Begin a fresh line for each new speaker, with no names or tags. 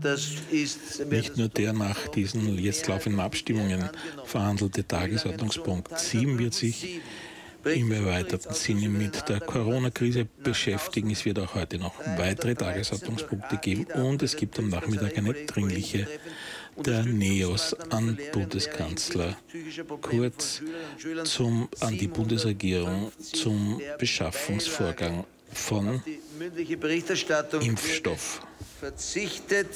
Das ist
nicht nur der nach diesen jetzt laufenden Abstimmungen verhandelte Tagesordnungspunkt 7 wird sich im erweiterten Sinne mit der Corona-Krise beschäftigen. Es wird auch heute noch weitere Tagesordnungspunkte geben und es gibt am Nachmittag eine dringliche der NEOS an Bundeskanzler Kurz zum, an die Bundesregierung zum Beschaffungsvorgang von Impfstoff.
Verzichtet